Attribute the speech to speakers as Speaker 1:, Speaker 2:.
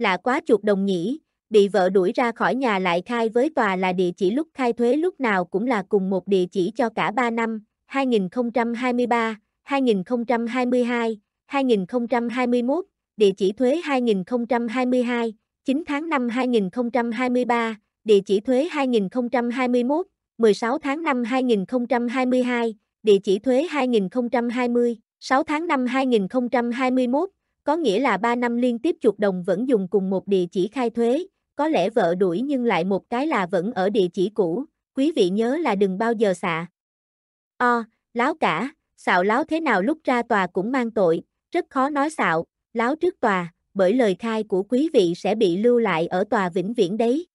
Speaker 1: lạ quá chuột đồng nhỉ, bị vợ đuổi ra khỏi nhà lại khai với tòa là địa chỉ lúc khai thuế lúc nào cũng là cùng một địa chỉ cho cả 3 năm, 2023, 2022, 2021, địa chỉ thuế 2022, 9 tháng năm 2023, địa chỉ thuế 2021, 16 tháng năm 2022, địa chỉ thuế 2020, 6 tháng năm 2021, có nghĩa là 3 năm liên tiếp chuột đồng vẫn dùng cùng một địa chỉ khai thuế, có lẽ vợ đuổi nhưng lại một cái là vẫn ở địa chỉ cũ, quý vị nhớ là đừng bao giờ xạ. O, láo cả, xạo láo thế nào lúc ra tòa cũng mang tội, rất khó nói xạo, láo trước tòa, bởi lời khai của quý vị sẽ bị lưu lại ở tòa vĩnh viễn đấy.